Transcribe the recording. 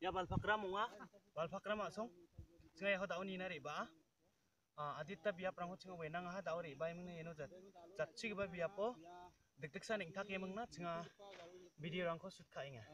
ya balfakra munga balfakra ma song singa ho dauni na ri ba adita biap rang ho singa wenang ha dauri ba imang eno jat jat chi ba biap po dek dek sa ning thak yemang na singa video rang ko sut ka inga